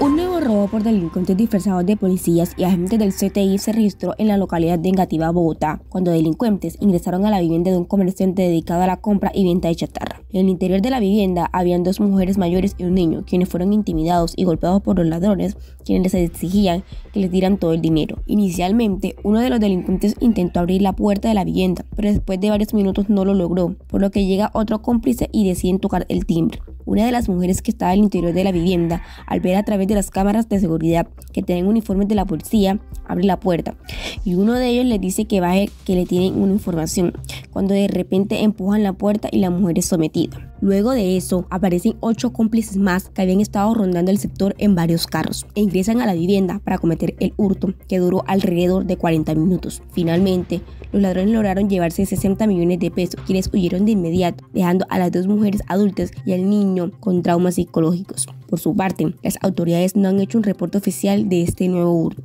Un nuevo robo por delincuentes disfrazados de policías y agentes del CTI se registró en la localidad de Engativá, Bogotá, cuando delincuentes ingresaron a la vivienda de un comerciante dedicado a la compra y venta de chatarra. En el interior de la vivienda habían dos mujeres mayores y un niño, quienes fueron intimidados y golpeados por los ladrones, quienes les exigían que les dieran todo el dinero. Inicialmente, uno de los delincuentes intentó abrir la puerta de la vivienda, pero después de varios minutos no lo logró, por lo que llega otro cómplice y deciden tocar el timbre. Una de las mujeres que estaba al interior de la vivienda, al ver a través de las cámaras de seguridad que tienen uniformes de la policía, abre la puerta y uno de ellos le dice que baje que le tienen una información, cuando de repente empujan la puerta y la mujer es sometida. Luego de eso, aparecen ocho cómplices más que habían estado rondando el sector en varios carros e ingresan a la vivienda para cometer el hurto, que duró alrededor de 40 minutos. Finalmente, los ladrones lograron llevarse 60 millones de pesos, quienes huyeron de inmediato, dejando a las dos mujeres adultas y al niño con traumas psicológicos. Por su parte, las autoridades no han hecho un reporte oficial de este nuevo hurto.